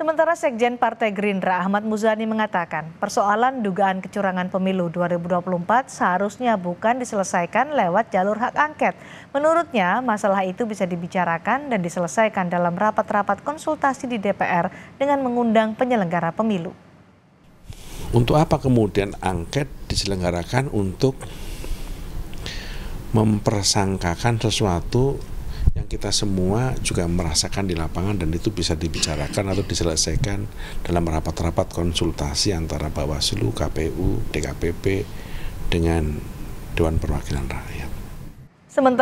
Sementara Sekjen Partai Gerindra Ahmad Muzani mengatakan persoalan dugaan kecurangan pemilu 2024 seharusnya bukan diselesaikan lewat jalur hak angket. Menurutnya masalah itu bisa dibicarakan dan diselesaikan dalam rapat-rapat konsultasi di DPR dengan mengundang penyelenggara pemilu. Untuk apa kemudian angket diselenggarakan untuk mempersangkakan sesuatu yang kita semua juga merasakan di lapangan dan itu bisa dibicarakan atau diselesaikan dalam rapat-rapat konsultasi antara Bawaslu, KPU, DKPP dengan Dewan Perwakilan Rakyat. Sementara